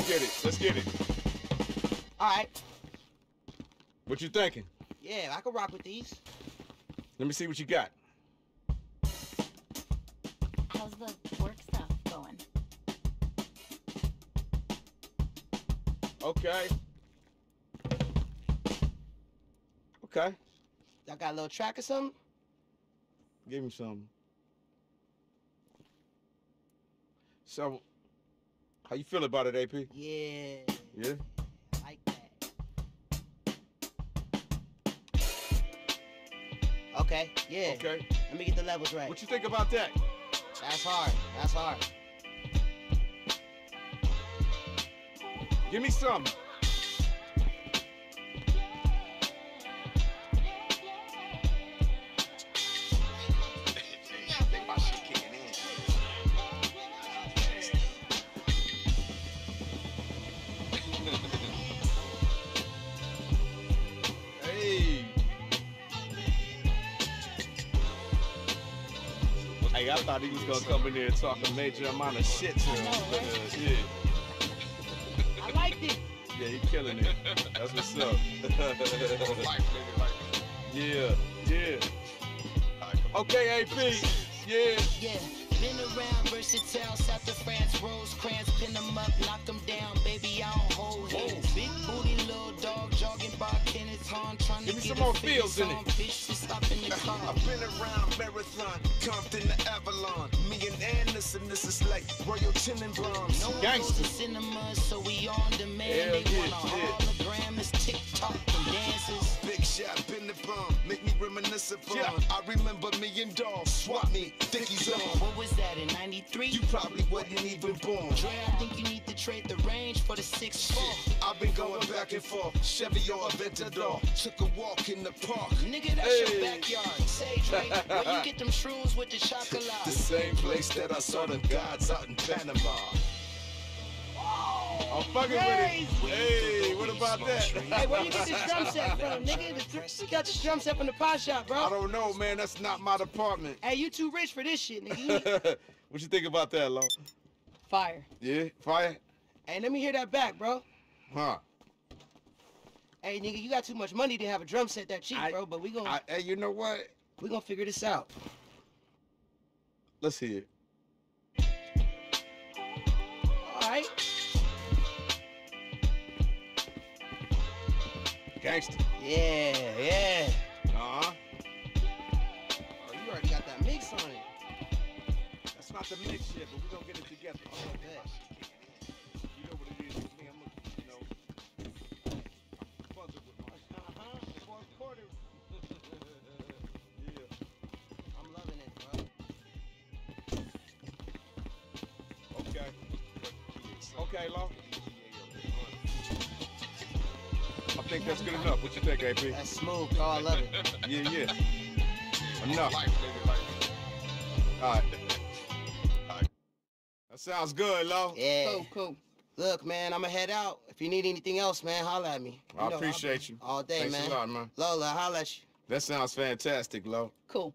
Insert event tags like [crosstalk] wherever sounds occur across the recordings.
Let's get it. Let's get it. All right. What you thinking? Yeah, I can rock with these. Let me see what you got. How's the work stuff going? Okay. Okay. Y'all got a little track or something? Give me some. So, how you feel about it, AP? Yeah. Yeah. Like that. Okay, yeah. Okay. Let me get the levels right. What you think about that? That's hard. That's hard. Give me some. I thought he was gonna come in there and talk a major amount of shit to him. but, uh, yeah, I liked it. yeah, he killing it. That's what's up. On life, nigga, like. yeah, yeah. Alright, come on. Okay, AP. Yeah. Yeah. Been around versatile, South of France, Rosecrans, pin them up, knock them down, baby, I don't hold hands. Big booty, dog, jogging by Kenneth Hahn, trying Give to me get some more fitness feels in it. on, Bitch, just stop in the car. I've been around Marathon, Compton to Avalon. Me and Anderson, this is like Royal Tenenbaums. No one Gangsta. goes to cinema, so we on demand. Hell they yeah, want a yeah. hologram, it's TikTok and dances. Big shot, been the bomb, make me reminisce upon. Yeah. I remember me and Dog, swap me, think he's on. What was that in 93? You probably wasn't even born. Dre, I think you need to trade the range for the 6'4. I've been going back and forth, Chevy or Aventador. Took a walk in the park. Nigga, that's Hey. your backyard. Say, [laughs] Dre, where you get them shrooms with the chocolate? The same place that I saw them gods out in Panama. Oh, I'm fucking with it. Hey, what about that? Hey, where you get this drum set from, nigga? [laughs] The th- you got this drum set from the pawn shop, bro. I don't know, man. That's not my department. Hey, you too rich for this shit, nigga. [laughs] What you think about that, Lo? Fire. Yeah, fire? Hey, let me hear that back, bro. Huh? Hey, nigga, you got too much money to have a drum set that cheap, I- bro. But we gonna I, hey, you know what? we gonna figure this out. Let's hear it. All right. Gangster. Yeah, yeah. Uh-huh. Oh, you already got that mix on it. That's not the mix yet, but we're gonna get it together. Oh, bet. Okay, Lo. I think that's good enough. What you think, AP? That's smooth, bro. I love it. [laughs] Yeah, yeah. Enough. All right. All right. That sounds good, Lo. Yeah. Cool, cool. Look, man, I'ma head out. If you need anything else, man, holla at me. I know, appreciate you. All day, Thanks man. a lot, man. Lola, holla at you. That sounds fantastic, Lo. Cool.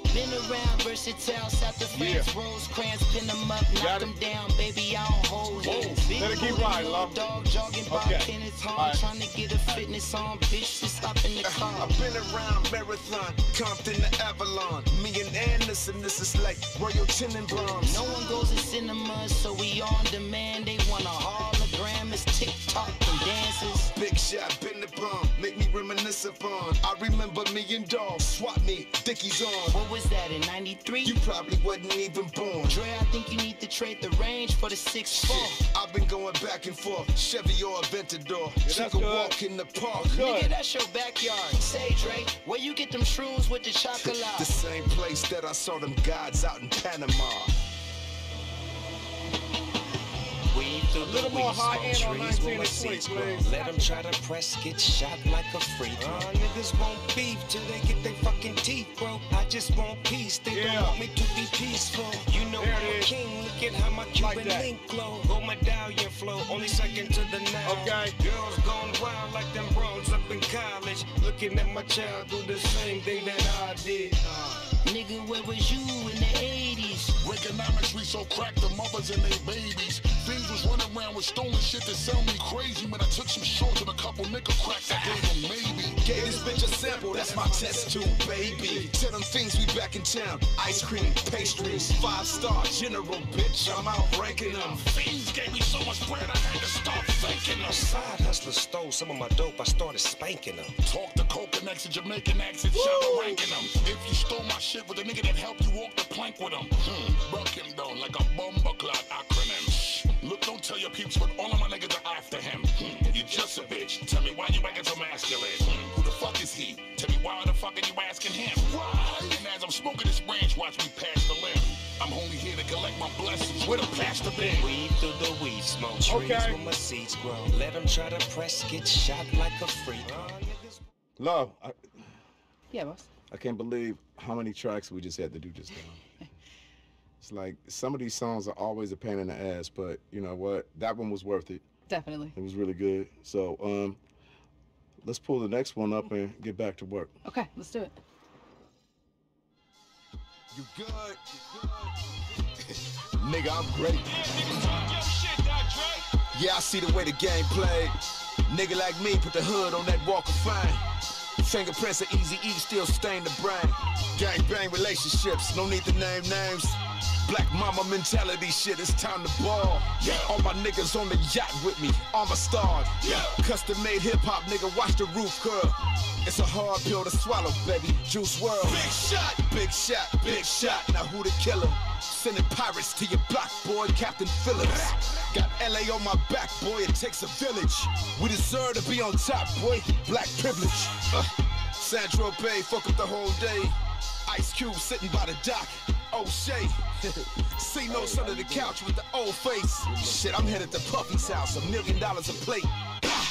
been around versatile, South Yeah. France, Rosecrans, pin them up, knock Got it. them down, baby, I don't hold hands. Big Let it keep riding, love. dog jogging by Okay. Kenneth Hahn, Alright. trying to get a fitness on, bitch, just stop in the car. I've been around Marathon, Compton to Avalon. Me and Anderson, this is like Royal Tenenbaums. No one goes to cinema, so we on demand. They want a hologram, it's TikTok and dances. Big shot, been the bomb, make me reminisce upon. I remember me and Dog, swap me, Dickies on. What was that in 93? You probably wasn't even born. Dre, I think you need to trade the range for the 6'4. Shit, I've been going back and forth, Chevy or Aventador. that's Took a good. walk in the park. Nigga, that's your backyard. Say, Dre, where you get them shrooms with the chocolate? The same place that I saw them gods out in Panama. Through little the more weeds, high end on trees 19 with my and 20, seeds grow. Let them try to press, get shot like a freak. Uh, niggas won't beef till they get their fucking teeth broke. I just want peace, they Yeah. don't want me to be peaceful. You know There I'm it a king, look at how my Cuban that. link glow. Go medallion flow, only second to the now. Okay. Girls gone wild like them bros up in college. Looking at my child do the same thing that I did. Nigga, where was you in the 80s? Economics, we so cracked the mothers and they babies. Was running around with stolen shit that sound me crazy when I took some shorts and a couple nickel cracks. I gave them maybe. Gave this bitch a sample, that's my test tube, baby. Tell them things we back in town. Ice cream, pastries, five star general, bitch. I'm out ranking them. Fiends gave me so much bread I had to start faking them. Side hustler stole some of my dope, I started spanking them. Talk to coke next to Jamaican accent, shout ranking them. If you stole my shit with a nigga that helped you walk the plank with him, hmm, broke him down like a bomber clot acronym. Shh. Look, don't tell your peeps, but all of my niggas are after him. Hmm, you just a bitch. Tell me why you acting so masculine. Hmm, who the fuck is he? Tell me why the fuck are you asking him? Why? And as I'm smoking this branch, watch me pass the limb. I'm only here to collect my blessings. Where the pastor been? Weave through the weed, smoke trees Okay. where my seeds grow. Let them try to press, get shot like a freak. Love, I, Yeah, boss. I can't believe how many tracks we just had to do just now. It's like some of these songs are always a pain in the ass, but you know what? That one was worth it. Definitely. It was really good. So, um, let's pull the next one up and get back to work. Okay, let's do it. You good? [laughs] Nigga, I'm great. Yeah, I see the way the game played. Nigga like me put the hood on that walk of fame. Fingerprints of Easy E still stain the brain. Gang bang relationships, no need to name names. Black Mamba mentality shit, it's time to ball. Yeah, all my niggas on the yacht with me, armor starred. Yeah, custom made hip hop, nigga, watch the roof curl. It's a hard pill to swallow, baby. Juice WRLD. Big shot, big shot, big shot. Now who the killer? Sending pirates to your block, boy, Captain Phillips. Got LA on my back, boy, it takes a village. We deserve to be on top, boy. Black privilege. Uh, Sandro Bay, fuck up the whole day. Ice Cube sitting by the dock. Oh, Shay. [laughs] See notes under the couch with the old face. Shit, I'm headed to Puffy's house, a million dollars a plate.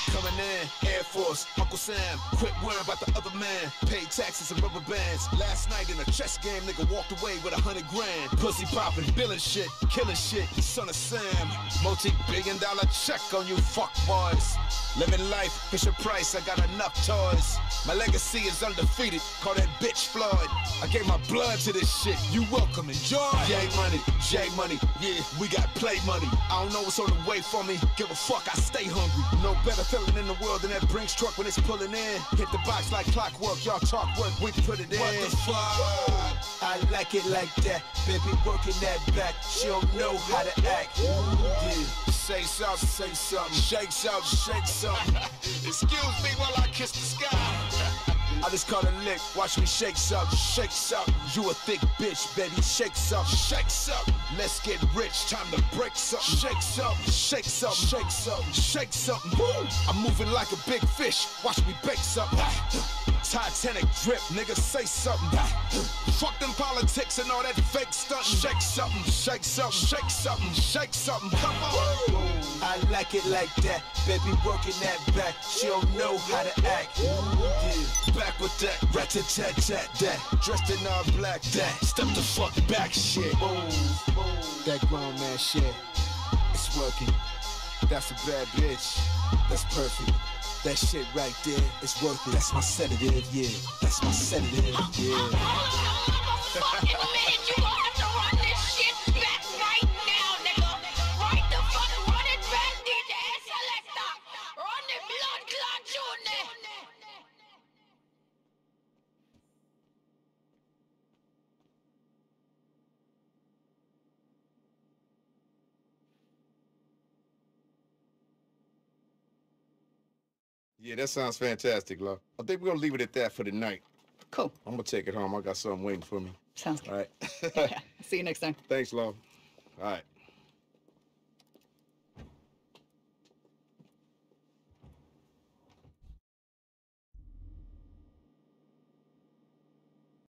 Coming in, Air Force, Uncle Sam. Quit worrying about the other man. Paid taxes and rubber bands. Last night in a chess game, nigga walked away with a hundred grand. Pussy popping, billing shit, killing shit. Son of Sam. Multi billion dollar check on you fuck boys. Living life, Fisher Price, I got enough toys. My legacy is undefeated. Call that bitch Floyd. I gave my blood to this shit. You welcome, enjoy. J money, J money, yeah, we got play money. I don't know what's on the way for me. Give a fuck, I stay hungry. No better feeling in the world than that Brinks truck when it's pulling in. Hit the box like clockwork, y'all talk work, we put it in. What the fuck? I like it like that. Baby working that back. She don't know how to act. Yeah. Say something, say something. Shake something, shake something. [laughs] Excuse me while I kiss the sky. I just caught a lick, watch me shake something, shake something. You a thick bitch, baby, shake something, shake something. Let's get rich, time to break something, shake something, shake something, shake something, shake. Woo! I'm moving like a big fish, watch me bake something. Titanic drip, nigga, say something. Fuck them politics and all that fake stuff. Shake something, shake something, shake something, shake something. Come on. I like it like that, baby, working that back. She don't know how to act. Yeah. Back with that, rat tat tat tat that. Dressed in all black, that. Step the fuck back, shit. That grown man shit. It's working. That's a bad bitch. That's perfect. That shit right there is worth it. That's my sedative, yeah. That's my sedative, yeah. [laughs] Yeah, that sounds fantastic, love. I think we're gonna leave it at that for the night. Cool. I'm gonna take it home. I got something waiting for me. Sounds good. All right. Yeah. [laughs] See you next time. Thanks, love. All right.